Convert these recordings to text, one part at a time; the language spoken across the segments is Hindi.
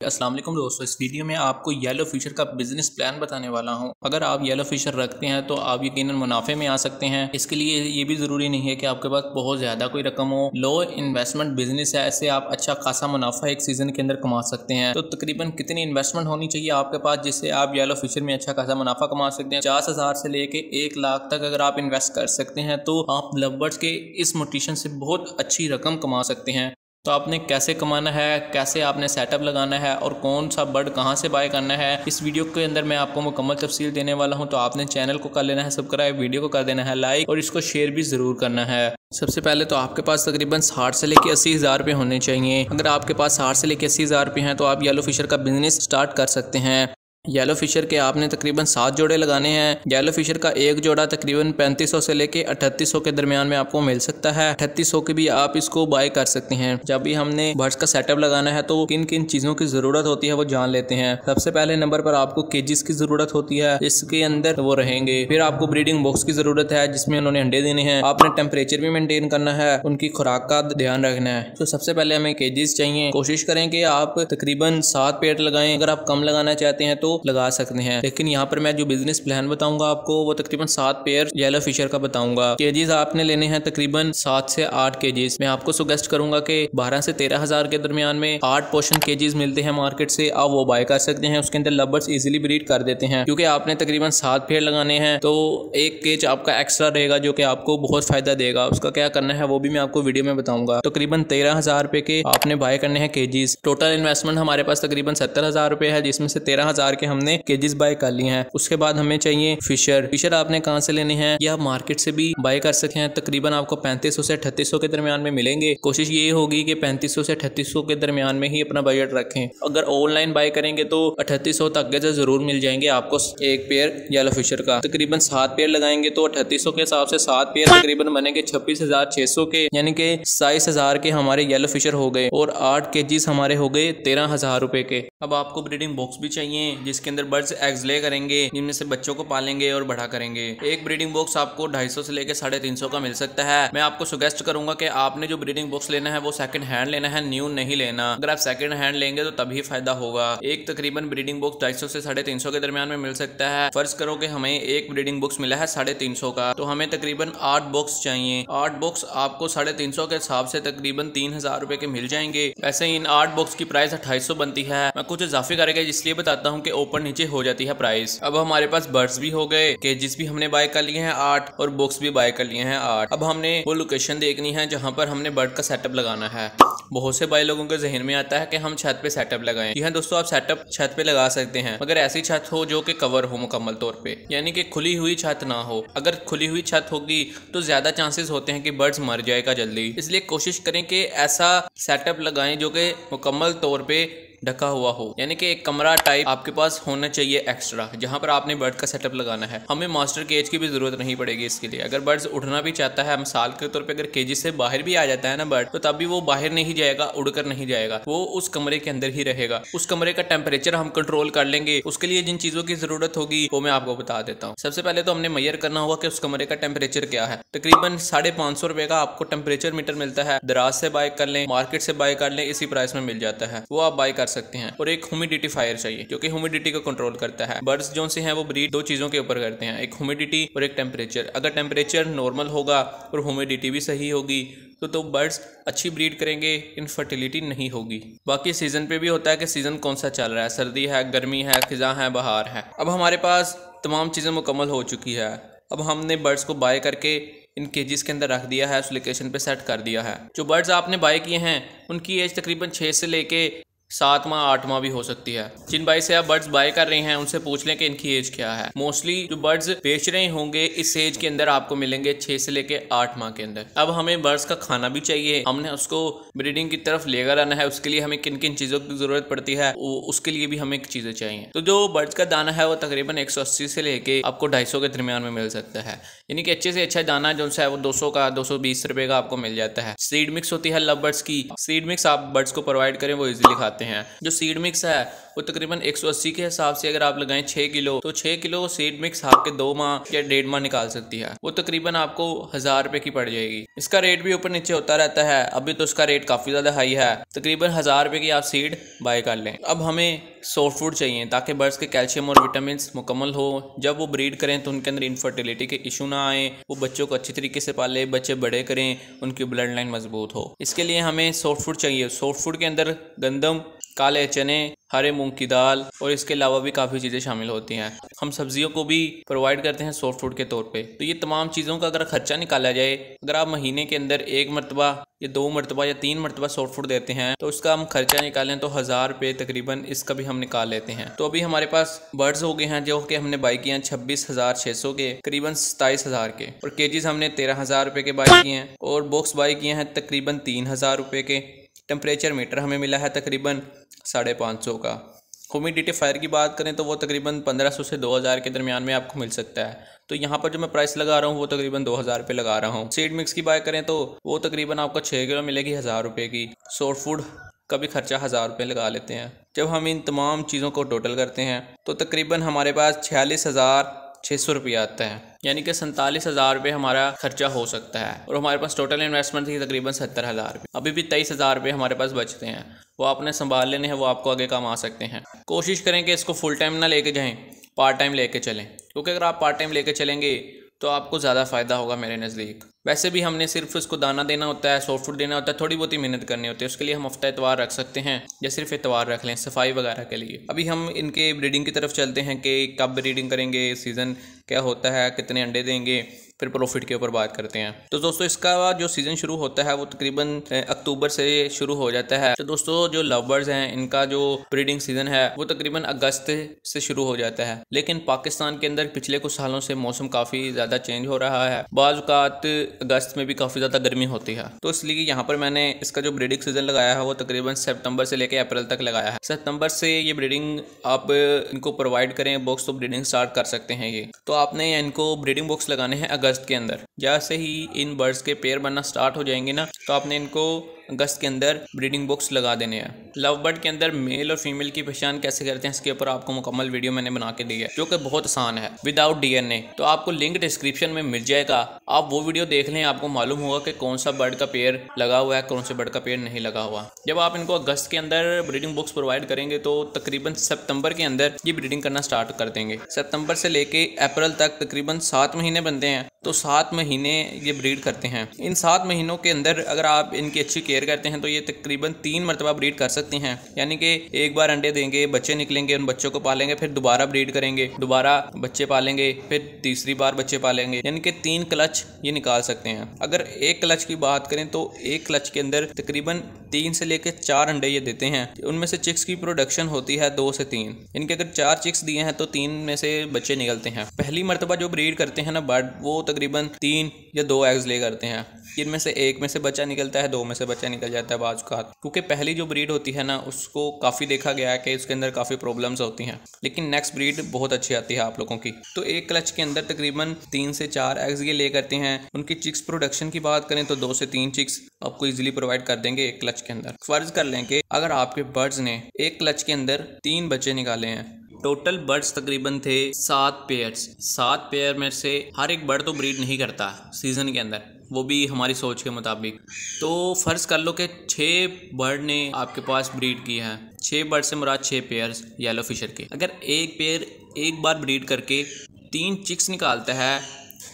अस्सलाम वालेकुम दोस्तों, इस वीडियो में आपको येलो फिशर का बिज़नेस प्लान बताने वाला हूँ। अगर आप येलो फिशर रखते हैं तो आप यकीन मुनाफे में आ सकते हैं। इसके लिए ये भी ज़रूरी नहीं है कि आपके पास बहुत ज़्यादा कोई रकम हो। लो इन्वेस्टमेंट बिज़नेस है, ऐसे आप अच्छा खासा मुनाफा एक सीज़न के अंदर कमा सकते हैं। तो तकरीबन कितनी इन्वेस्टमेंट होनी चाहिए आपके पास, जिससे आप येलो फिशर में अच्छा खासा मुनाफा कमा सकते हैं? पचास हज़ार से लेके एक लाख तक अगर आप इन्वेस्ट कर सकते हैं तो आप लवर्स के इस मोटिशन से बहुत अच्छी रकम कमा सकते हैं। तो आपने कैसे कमाना है, कैसे आपने सेटअप लगाना है और कौन सा बर्ड कहाँ से बाय करना है, इस वीडियो के अंदर मैं आपको मुकम्मल तफसील देने वाला हूँ। तो आपने चैनल को कर लेना है सब्सक्राइब वीडियो को कर देना है लाइक और इसको शेयर भी ज़रूर करना है। सबसे पहले तो आपके पास तकरीबन साठ से लेकर अस्सी हज़ार रुपये होने चाहिए। अगर आपके पास साठ से लेकर अस्सी हज़ार रुपये हैं तो आप येलो फिशर का बिज़नेस स्टार्ट कर सकते हैं। येलो फिशर के आपने तकरीबन सात जोड़े लगाने हैं। येलो फिशर का एक जोड़ा तकरीबन पैंतीस सौ से लेके अठतीस सौ के दरमियान में आपको मिल सकता है। अठतीस सौ की भी आप इसको बाय कर सकते हैं। जब भी हमने बर्ड्स का सेटअप लगाना है तो किन किन चीज़ों की ज़रूरत होती है, वो जान लेते हैं। सबसे पहले नंबर पर आपको केजिस की ज़रूरत होती है। इसके अंदर वो रहेंगे। फिर आपको ब्रीडिंग बॉक्स की ज़रूरत है, जिसमें उन्होंने अंडे देने हैं। आपने टेम्परेचर भी मेंटेन करना है। उनकी खुराक का ध्यान रखना है। तो सबसे पहले हमें केजिस चाहिए। कोशिश करें कि आप तकरीबन सात पेड़ लगाएँ। अगर आप कम लगाना चाहते हैं तो लगा सकते हैं। लेकिन यहाँ पर मैं जो बिज़नेस प्लान बताऊँगा आपको, वो तकरीबन सात पेयर येलो फिशर का बताऊँगा। केजीज आपने लेने हैं तकरीबन सात से आठ केजीज मैं आपको सुगेस्ट करूँगा कि बारह से तेरह हज़ार के दरमियान में आठ पोर्शन केजीज मिलते हैं मार्केट से। आप वो बाय कर सकते हैं, उसके अंदर लबर्स इजिली ब्रीड कर देते हैं। क्योंकि आपने तकरीबन सात पेड़ लगाने हैं तो एक केज आपका एक्स्ट्रा रहेगा, जो कि आपको बहुत फ़ायदा देगा। उसका क्या करना है, वो भी मैं आपको वीडियो में बताऊँगा। तकरीबन तेरह हज़ार रुपए के आपने बाय करने हैं केजीज टोटल इन्वेस्टमेंट हमारे पास तकरीबन सत्तर हज़ार रुपए है, जिसमें से तेरह हज़ार के हमने केजीज बाय कर लिए हैं। उसके बाद हमें चाहिए फिशर फिशर आपने कहाँ से लेने हैं? या मार्केट से भी बाय कर सकते हैं। तकरीबन आपको पैंतीस से अठतीस के दरमियान में मिलेंगे। कोशिश ये होगी कि पैंतीस से अठतीस के दरमियान में ही अपना बजट रखें। अगर ऑनलाइन बाय करेंगे तो अठतीस तक के ज़रूर मिल जाएँगे आपको एक पेयर येलो फिशर का। तकरीबन सात पेयर लगाएँगे तो अठतीस के हिसाब से सात पेयर तकरीबन बनेंगे छब्बीस हज़ार छह सौ के, यानी कि साइस हज़ार के हमारे येलो फिशर हो गए और आठ के हमारे हो गए तेरह हज़ार रुपए के। अब आपको ब्रीडिंग बॉक्स भी चाहिए। जिसके अंदर बर्ड्स एग्स ले करेंगे जिनमें से बच्चों को पालेंगे और बड़ा करेंगे। एक ब्रीडिंग बॉक्स आपको ढाई से लेकर साढ़े का मिल सकता है। मैं आपको सुगेस्ट करूँगा कि आपने जो ब्रीडिंग बॉक्स लेना है, वो सेकंड हैंड लेना है न्यू नहीं लेना। अगर आप सेकंड हैंड लेंगे तो तभी फ़ायदा होगा। एक तकरीबन ब्रीडिंग बॉक्स ढाई से साढ़े के दरमियान में मिल सकता है। फ़र्ज़ करो कि हमें एक ब्रीडिंग बॉक्स मिला है साढ़े का। तो हमें तकरीबन आठ बॉक्स चाहिए। आठ बॉक्स आपको साढ़े के हिसाब से तकरीबन तीन हज़ार रुपए के मिल जाएँगे। वैसे इन आठ बॉक्स की प्राइस अट्ठाईस बनती है। मैं कुछ इजाफे करेगा, इसलिए बताता हूँ कि ऊपर नीचे हो जाती है प्राइस अब हमारे पास बर्ड्स भी हो गए केजिस भी हमने बाय कर लिए हैं आठ और बुक्स भी बाय कर लिए हैं आठ। अब हमने वो लोकेशन देखनी है जहाँ पर हमने बर्ड का सेटअप लगाना है। बहुत से भाई लोगों के जहन में आता है कि हम छत पे सेटअप लगाएँ। जी हाँ दोस्तों, आप सेटअप छत पे लगा सकते हैं, मगर ऐसी छत हो जो कि कवर हो मुकम्मल तौर पे। यानी कि खुली हुई छत ना हो। अगर खुली हुई छत होगी तो ज़्यादा चांसेस होते हैं कि बर्ड्स मर जाएगा जल्दी। इसलिए कोशिश करें कि ऐसा सेटअप लगाएँ जो कि मुकम्मल तौर पे ढका हुआ हो। यानी कि एक कमरा टाइप आपके पास होना चाहिए एक्स्ट्रा जहाँ पर आपने बर्ड का सेटअप लगाना है। हमें मास्टर केज की भी ज़रूरत नहीं पड़ेगी इसके लिए। अगर बर्ड्स उठना भी चाहता है मिसाल के तौर पर अगर केजी से बाहर भी आ जाता है ना बर्ड तो तब भी वो बाहर नहीं जाएगा, उड़कर नहीं जाएगा। वो उस कमरे के अंदर ही रहेगा। उस कमरे का टेम्परेचर हम कंट्रोल कर लेंगे। उसके लिए जिन चीज़ों की ज़रूरत होगी, वो मैं आपको बता देता हूँ। सबसे पहले तो हमने मैयर करना होगा कि उस कमरे का टेम्परेचर क्या है। तकरीबन साढ़े पाँच सौ रुपए का आपको टेम्परेचर मीटर मिलता है। दराज से बाय कर लें मार्केट से बाय कर लें, इसी प्राइस में मिल जाता है। वो आप बाय कर सकते हैं। और एक ह्यूमिडिटी फायर चाहिए, जो कि ह्यूमिडिटी को कंट्रोल करता है। बर्ड्स जो से हैं, वो ब्रीड दो चीज़ों के ऊपर करते हैं। एक ह्यूमिडिटी और एक टेम्परेचर अगर टेम्परेचर नॉर्मल होगा और ह्यूमिडिटी भी सही होगी तो तो बर्ड्स अच्छी ब्रीड करेंगे इनफर्टिलिटी नहीं होगी। बाकी सीज़न पे भी होता है कि सीज़न कौन सा चल रहा है। सर्दी है, गर्मी है, खिजा है, बहार है। अब हमारे पास तमाम चीज़ें मुकम्मल हो चुकी है। अब हमने बर्ड्स को बाय करके इन केजीज के अंदर रख दिया है उस लोकेशन पे सेट कर दिया है। जो बर्ड्स आपने बाय किए हैं, उनकी एज तकरीबन छः से लेके सातवां, आठवां भी हो सकती है। जिन भाई से आप बर्ड्स बाय कर रहे हैं, उनसे पूछ लें कि इनकी एज क्या है। मोस्टली जो बर्ड्स बेच रहे होंगे, इस एज के अंदर आपको मिलेंगे छह से लेके आठ माह के अंदर। अब हमें बर्ड्स का खाना भी चाहिए। हमने उसको ब्रीडिंग की तरफ़ लेकर आना है। उसके लिए हमें किन किन चीज़ों की ज़रूरत पड़ती है उसके लिए भी हमें चीज़ें चाहिए। तो जो बर्ड्स का दाना है, वो तकरीबन एक सौ अस्सी से लेके आपको ढाई के दरमियान में मिल सकता है। यानी कि अच्छे से अच्छा दाना जो है, वो 200 का 220 रुपए का आपको मिल जाता है। सीड मिक्स होती है लव बर्ड्स की। सीड मिक्स आप बर्ड्स को प्रोवाइड करें, वो इजिली खाते हैं। जो सीड मिक्स है वो तकरीबन 180 के हिसाब से अगर आप लगाएँ 6 किलो तो 6 किलो सीड मिक्स आपके दो माह या डेढ़ माह निकाल सकती है। वो तकरीबन आपको हज़ार रुपए की पड़ जाएगी। इसका रेट भी ऊपर नीचे होता रहता है। अभी तो उसका रेट काफ़ी ज़्यादा हाई है। तकरीबन हज़ार रुपए की आप सीड बाय कर लें। अब हमें सॉफ्ट फ़ूड चाहिए, ताकि बर्ड्स के कैल्शियम और विटामिन मुकम्मल हो। जब वो ब्रीड करें तो उनके अंदर इनफर्टिलिटी के इशू ना आए। वो बच्चों को अच्छी तरीके से पाले, बच्चे बड़े करें, उनकी ब्लड लाइन मज़बूत हो। इसके लिए हमें सॉफ्ट फ़ूड चाहिए। सॉफ्ट फ़ूड के अंदर गंदम काले चने, हरे मूंग की दाल और इसके अलावा भी काफ़ी चीज़ें शामिल होती हैं। हम सब्जियों को भी प्रोवाइड करते हैं सॉफ्ट फ़ूड के तौर पे। तो ये तमाम चीज़ों का अगर खर्चा निकाला जाए, अगर आप महीने के अंदर एक मरतबा या दो मरतबा या तीन मरतबा सॉफ्ट फ़ूड देते हैं तो उसका हम खर्चा निकालें तो हज़ार रुपये तकरीबन इसका भी हम निकाल लेते हैं। तो अभी हमारे पास बर्ड्स हो गए हैं, जो कि हमने बाई किए हैं छब्बीस हज़ार छः सौ के, करीबन सताईस हज़ार के। और केजीज हमने तेरह हज़ार रुपये के बाई किए हैं और बॉक्स बाई किए हैं तकरीबन तीन हज़ार रुपये के। टेम्परेचर मीटर हमें मिला है तकरीबन साढ़े पाँच सौ का। ह्यूमिडिटी फायर की बात करें तो वो तकरीबन पंद्रह सौ से दो हज़ार के दरमियान में आपको मिल सकता है। तो यहाँ पर जो मैं प्राइस लगा रहा हूँ, वो तकरीबन दो हज़ार रुपये लगा रहा हूँ। सीड मिक्स की बात करें तो वो तकरीबन आपको छः किलो मिलेगी हज़ार रुपये की। सॉफ्ट फ़ूड का भी खर्चा हज़ार रुपये लगा लेते हैं। जब हम इन तमाम चीज़ों को टोटल करते हैं तो तकरीबन हमारे पास छियालीस हज़ार छः सौ रुपया आता है। यानी कि सैंतालीस हज़ार रुपये हमारा खर्चा हो सकता है। और हमारे पास टोटल इन्वेस्टमेंट थी तकरीबन सत्तर हज़ार रुपये। अभी भी तेईस हज़ार रुपये हमारे पास बचते हैं। वो आपने संभाल लेने हैं, वो आपको आगे काम आ सकते हैं। कोशिश करें कि इसको फुल टाइम ना लेके जाएँ पार्ट टाइम लेके चलें। क्योंकि अगर आप पार्ट टाइम लेके चलेंगे तो आपको ज़्यादा फ़ायदा होगा मेरे नज़दीक। वैसे भी हमने सिर्फ़ उसको दाना देना होता है सॉफ्ट फ़ूड देना होता है, थोड़ी बहुत ही मेहनत करनी होती है। उसके लिए हम हफ़्ता एतवार रख सकते हैं या सिर्फ़ एतवार रख लें, सफ़ाई वगैरह के लिए। अभी हम इनके ब्रीडिंग की तरफ़ चलते हैं कि कब ब्रीडिंग करेंगे सीज़न क्या होता है, कितने अंडे देंगे। फिर प्रॉफिट के ऊपर बात करते हैं। तो दोस्तों, इसका जो सीज़न शुरू होता है, वो तकरीबन अक्टूबर से शुरू हो जाता है। तो दोस्तों, जो लव बर्ड्स हैं, इनका जो ब्रीडिंग सीज़न है, वो तकरीबन अगस्त से शुरू हो जाता है। लेकिन पाकिस्तान के अंदर पिछले कुछ सालों से मौसम काफ़ी ज़्यादा चेंज हो रहा है। बाज़ात अगस्त में भी काफ़ी ज़्यादा गर्मी होती है। तो इसलिए यहाँ पर मैंने इसका जो ब्रीडिंग सीज़न लगाया है, वो तकरीबन सेप्टम्बर से लेकर अप्रैल तक लगाया है। सितंबर से ये ब्रीडिंग आप इनको प्रोवाइड करें बॉक्स तो ब्रीडिंग स्टार्ट कर सकते हैं ये। तो आपने इनको ब्रीडिंग बॉक्स लगाने हैं अगस्त के अंदर। जैसे ही इन बर्ड्स के पेयर बनना स्टार्ट हो जाएँगे ना तो आपने इनको अगस्त के अंदर ब्रीडिंग बॉक्स लगा देने हैं। लव बर्ड के अंदर मेल और फीमेल की पहचान कैसे करते हैं, इसके ऊपर आपको मुकम्मल वीडियो मैंने बना के दी है, जो कि बहुत आसान है। विदाउट डीएनए तो आपको लिंक डिस्क्रिप्शन में मिल जाएगा। आप वो वीडियो देख लें, आपको मालूम होगा कि कौन सा बर्ड का पेयर लगा हुआ है, कौन से बर्ड का पेयर नहीं लगा हुआ। जब आप इनको अगस्त के अंदर ब्रीडिंग बॉक्स प्रोवाइड करेंगे तो तकरीबन सितंबर के अंदर ये ब्रीडिंग करना स्टार्ट कर देंगे। सितंबर से लेके अप्रैल तक तकरीबन सात महीने बनते हैं तो सात महीने ये ब्रीड करते हैं। इन सात महीनों के अंदर अगर आप इनकी अच्छी केयर करते हैं तो ये तकरीबन तीन मरतबा ब्रीड कर सकती हैं। यानी कि एक बार अंडे देंगे, बच्चे निकलेंगे, उन बच्चों को पालेंगे, फिर दोबारा ब्रीड करेंगे, दोबारा बच्चे पालेंगे, फिर तीसरी बार बच्चे पालेंगे। यानी कि तीन क्लच ये निकाल सकते हैं। अगर एक क्लच की बात करें तो एक क्लच के अंदर तकरीबन तीन से लेकर चार अंडे ये देते हैं। उनमें से चिक्स की प्रोडक्शन होती है दो से तीन। यानी कि अगर चार चिक्स दिए हैं तो तीन में से बच्चे निकलते हैं। पहली मरतबा जो ब्रीड करते हैं ना, बर्ड, वो तकरीबन तीन या दो एग्स ले करते हैं। इनमें से एक में से बच्चा निकलता है, दो में से बच्चा निकल जाता है बाज का क्योंकि पहली जो ब्रीड होती है ना, उसको काफ़ी देखा गया है कि उसके अंदर काफ़ी प्रॉब्लम्स होती हैं। लेकिन नेक्स्ट ब्रीड बहुत अच्छी आती है आप लोगों की। तो एक क्लच के अंदर तकरीबन तीन से चार एग्स ये ले करते हैं। उनकी चिक्स प्रोडक्शन की बात करें तो दो से तीन चिक्स आपको इजिली प्रोवाइड कर देंगे एक क्लच के अंदर। फ़र्ज़ कर लें कि अगर आपके बर्ड्स ने एक क्लच के अंदर तीन बच्चे निकाले हैं टोटल बर्ड्स तकरीबन थे सात पेयर्स सात पेयर में से हर एक बर्ड तो ब्रीड नहीं करता सीज़न के अंदर। वो भी हमारी सोच के मुताबिक। तो फ़र्ज़ कर लो कि छः बर्ड ने आपके पास ब्रीड की है। छः बर्ड से मुराद छः पेयर्स येलो फिशर के। अगर एक पेयर एक बार ब्रीड करके तीन चिक्स निकालता है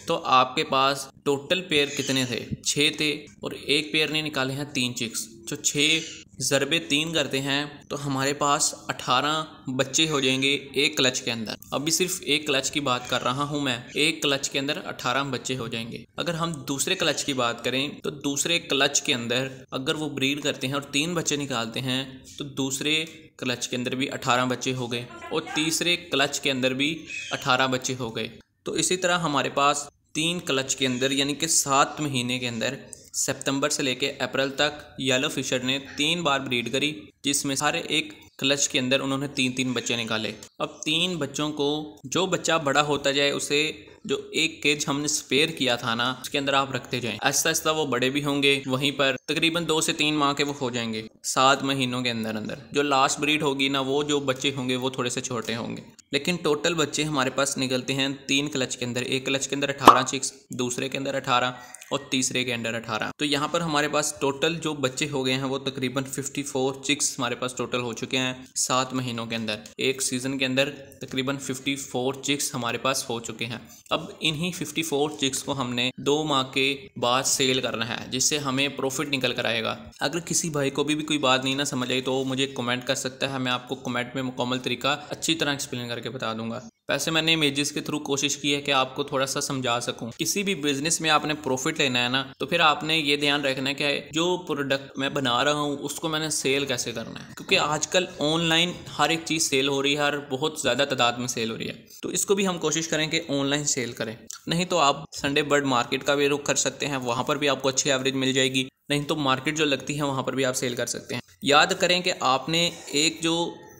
तो आपके पास टोटल पेयर कितने थे? छः थे और एक पेयर ने निकाले हैं तीन चिक्स जो छः ज़रबे तीन करते हैं तो हमारे पास अठारह बच्चे हो जाएँगे एक क्लच के अंदर। अभी सिर्फ़ एक क्लच की बात कर रहा हूँ मैं। एक क्लच के अंदर अठारह बच्चे हो जाएँगे। अगर हम दूसरे क्लच की बात करें तो दूसरे क्लच के अंदर अगर वो ब्रीड करते हैं और तीन बच्चे निकालते हैं तो दूसरे क्लच के अंदर भी अठारह बच्चे हो गए और तीसरे क्लच के अंदर भी अठारह बच्चे हो गए। तो इसी तरह हमारे पास तीन क्लच के अंदर, यानी कि सात महीने के अंदर सितंबर से लेकर अप्रैल तक येलो फिशर ने तीन बार ब्रीड करी, जिसमें सारे एक क्लच के अंदर उन्होंने तीन तीन बच्चे निकाले। अब तीन बच्चों को, जो बच्चा बड़ा होता जाए, उसे जो एक केज हमने स्पेयर किया था ना, उसके अंदर आप रखते जाएँ। आहिस्ता आहिस्ता वो बड़े भी होंगे, वहीं पर तकरीबन दो से तीन माह के वो हो जाएँगे, सात महीनों के अंदर अंदर। जो लास्ट ब्रीड होगी ना, वो जो बच्चे होंगे, वो थोड़े से छोटे होंगे। लेकिन टोटल बच्चे हमारे पास निकलते हैं तीन क्लच के अंदर। एक क्लच के अंदर अठारह चिक्स दूसरे के अंदर अठारह और तीसरे के अंदर अठारह। तो यहाँ पर हमारे पास टोटल जो बच्चे हो गए हैं, वो तकरीबन फिफ्टी फोर चिक्स हमारे पास टोटल हो चुके हैं सात महीनों के अंदर। एक सीज़न के अंदर तकरीबन फिफ्टी फोर चिक्स हमारे पास हो चुके हैं। अब इन्हीं फिफ्टी फोर चिक्स को हमने दो माह के बाद सेल करना है जिससे हमें प्रॉफिट निकल कर आएगा। अगर किसी भाई को भी, भी कोई बात नहीं ना समझ आई तो मुझे कमेंट कर सकता है मैं आपको कमेंट में मुकम्मल तरीका अच्छी तरह एक्सप्लेन करके बता दूँगा। वैसे मैंने इमेजेस के थ्रू कोशिश की है कि आपको थोड़ा सा समझा सकूँ। किसी भी बिज़नेस में आपने प्रॉफिट लेना है ना तो फिर आपने ये ध्यान रखना है कि जो प्रोडक्ट मैं बना रहा हूँ, उसको मैंने सेल कैसे करना है। क्योंकि आजकल ऑनलाइन हर एक चीज़ सेल हो रही है, हर बहुत ज़्यादा तादाद में सेल हो रही है। तो इसको भी हम कोशिश करें कि ऑनलाइन सेल करें। नहीं तो आप संडे बर्ड मार्केट का भी रुख कर सकते हैं, वहाँ पर भी आपको अच्छी एवरेज मिल जाएगी। नहीं तो मार्केट जो लगती है, वहाँ पर भी आप सेल कर सकते हैं। याद करें कि आपने एक जो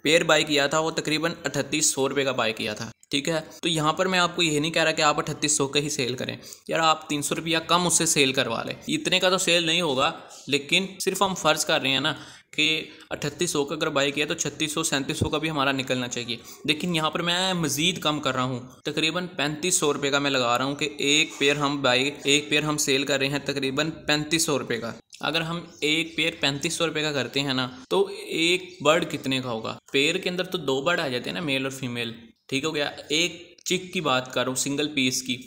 पेयर बाय किया था वो तकरीबन अठतीस सौ रुपये का बाय किया था। ठीक है? तो यहाँ पर मैं आपको ये नहीं कह रहा कि आप अठतीस सौ का ही सेल करें। यार आप तीन सौ रुपया कम उससे सेल करवा लें। इतने का तो सेल नहीं होगा, लेकिन सिर्फ़ हम फ़र्ज़ कर रहे हैं ना कि अठतीस सौ का अगर बाई किया तो छत्तीस सौ, सैंतीस सौ का भी हमारा निकलना चाहिए। लेकिन यहाँ पर मैं मज़ीद कम कर रहा हूँ। तकरीबन पैंतीस सौ रुपये का मैं लगा रहा हूँ कि एक पेयर हम बाई, एक पेयर हम सेल कर रहे हैं तकरीबन पैंतीस सौ रुपये का। अगर हम एक पेयर पैंतीस सौ रुपये का करते हैं ना तो एक बर्ड कितने का होगा? पेयर के अंदर तो दो बर्ड आ जाते हैं ना, मेल और फीमेल। ठीक हो गया। एक चिक की बात करूँ सिंगल पीस की।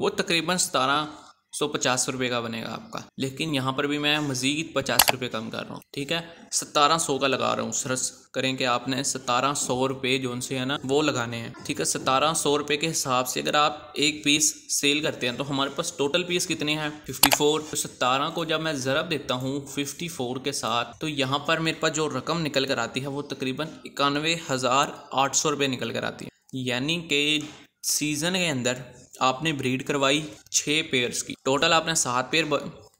वो तकरीबन सतारह सौ पचास रुपये का बनेगा आपका। लेकिन यहाँ पर भी मैं मज़ीद पचास रुपये कम कर रहा हूँ, ठीक है? सतारह सौ का लगा रहा हूँ, सरस। करें कि आपने सतारह सौ रुपये जो उनसे है ना, वो लगाने हैं, ठीक है? सतारह सौ रुपये के हिसाब से अगर आप एक पीस सेल करते हैं तो हमारे पास टोटल पीस कितने हैं? फिफ्टी फोर तो सतारह को जब मैं ज़रब देता हूँ फिफ्टी फोर के साथ तो यहाँ पर मेरे पास जो रकम निकल कर आती है, वो तकरीबन इक्यानवे हज़ार आठ सौ रुपये निकल कर आती है। यानी कि सीज़न के अंदर आपने ब्रीड करवाई छः पेयर्स की। टोटल आपने सात पेयर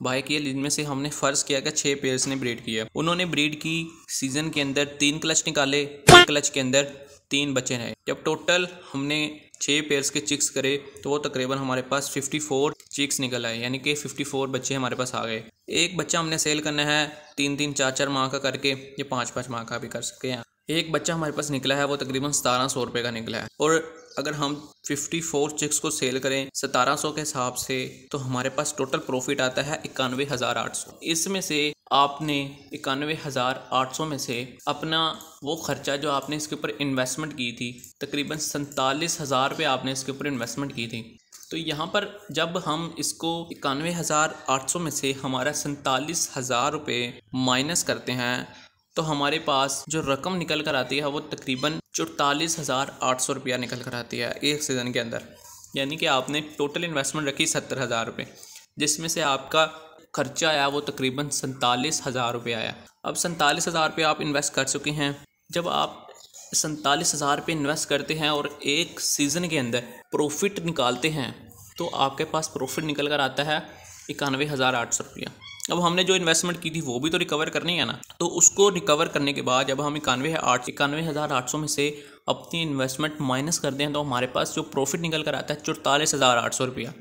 बाय किए, जिनमें से हमने फ़र्ज़ किया कि छः पेयर्स ने ब्रीड किया उन्होंने ब्रीड की सीज़न के अंदर तीन क्लच निकाले क्लच के अंदर तीन बच्चे रहे। जब टोटल हमने छः पेयर्स के चिक्स करे तो वो तकरीबन हमारे पास फिफ्टी फोर चिक्स निकल आए, यानी कि फिफ्टी फोर बच्चे हमारे पास आ गए। एक बच्चा हमने सेल करना है तीन तीन चार चार माह का करके, ये पाँच पाँच माह का भी कर सकते हैं। एक बच्चा हमारे पास निकला है, वो तकरीबन सतारह सौ रुपये का निकला है। और अगर हम फिफ्टी फोर चिक्स को सेल करें सतारह सौ के हिसाब से तो हमारे पास टोटल प्रॉफिट आता है इक्यानवे हज़ार आठ सौ। इसमें से आपने इक्यानवे हज़ार आठ सौ में से अपना वो खर्चा जो आपने इसके ऊपर इन्वेस्टमेंट की थी, तकरीबन सैंतालीस हज़ार रुपये आपने इसके ऊपर इन्वेस्टमेंट की थी। तो यहाँ पर जब हम इसको इक्यानवे हज़ार आठ सौ में से हमारा सैंतालीस हज़ार रुपये माइनस करते हैं तो हमारे पास जो रकम निकल कर आती है, वो तकरीबन चौतालीस हज़ार आठ सौ रुपया निकल कर आती है एक सीज़न के अंदर। यानी कि आपने टोटल इन्वेस्टमेंट रखी सत्तर हज़ार रुपये। जिसमें से आपका खर्चा आया, वो तकरीबन सैंतालीस हज़ार रुपये आया। अब सैंतालीस हज़ार रुपये आप इन्वेस्ट कर चुके हैं। जब आप सैंतालीस हज़ार रुपये इन्वेस्ट करते हैं और एक सीज़न के अंदर प्रॉफिट निकालते हैं तो आपके पास प्रॉफिट निकल कर आता है इक्यानवे हज़ार आठ सौ रुपया। अब हमने जो इन्वेस्टमेंट की थी, वो भी तो रिकवर करनी है ना? तो उसको रिकवर करने के बाद, जब हम इक्यानवे आठ, इक्यानवे हज़ार आठ सौ में से अपनी इन्वेस्टमेंट माइनस कर दें तो हमारे पास जो प्रॉफिट निकल कर आता है, चौतालीस हज़ार आठ सौ रुपया।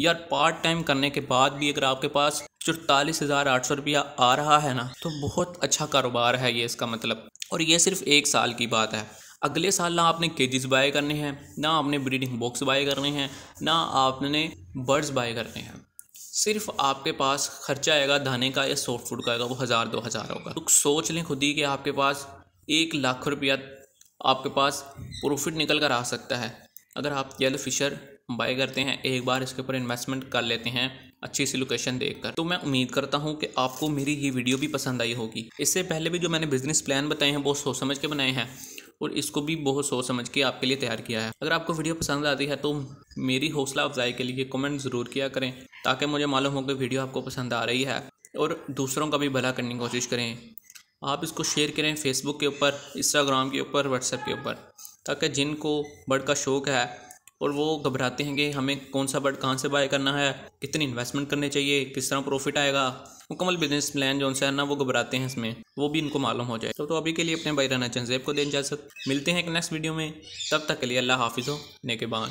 यार पार्ट टाइम करने के बाद भी अगर आपके पास चौतालीस हज़ार आठ सौ रुपया आ रहा है ना तो बहुत अच्छा कारोबार है ये इसका मतलब। और ये सिर्फ़ एक साल की बात है। अगले साल ना आपने केजेस बाय करने हैं, ना आपने ब्रीडिंग बॉक्स बाय करने हैं, ना आपने बर्ड्स बाय करने हैं। सिर्फ़ आपके पास खर्चा आएगा, दाने का या सॉफ्ट फ़ूड का आएगा, वो हज़ार, दो हज़ार होगा। तो सोच लें खुद ही कि आपके पास एक लाख रुपया आपके पास प्रॉफिट निकल कर आ सकता है। अगर आप येलो फिशर बाय करते हैं, एक बार इसके ऊपर इन्वेस्टमेंट कर लेते हैं, अच्छी सी लोकेशन देखकर तो मैं उम्मीद करता हूँ कि आपको मेरी ये वीडियो भी पसंद आई होगी। इससे पहले भी जो मैंने बिज़नेस प्लान बताए हैं, वो सोच समझ के बनाए हैं। और इसको भी बहुत सोच समझ के आपके लिए तैयार किया है। अगर आपको वीडियो पसंद आती है तो मेरी हौसला अफजाई के लिए कमेंट ज़रूर किया करें, ताकि मुझे मालूम हो कि वीडियो आपको पसंद आ रही है और दूसरों का भी भला करने की कोशिश करें। आप इसको शेयर करें फेसबुक के ऊपर इंस्टाग्राम के ऊपर व्हाट्सएप के ऊपर, ताकि जिनको बर्ड का शौक़ है और वो घबराते हैं कि हमें कौन सा बर्ड कहाँ से बाय करना है, कितनी इन्वेस्टमेंट करनी चाहिए, किस तरह प्रॉफिट आएगा मुकम्मल बिज़नेस प्लान जो है ना वो घबराते हैं इसमें। वो भी इनको मालूम हो जाए। तो, तो अभी के लिए अपने भाई राना चंजेब को दें इजाज़त। मिलते हैं एक नेक्स्ट वीडियो में। तब तक के लिए अल्लाह हाफिज़ हो। नेके बान।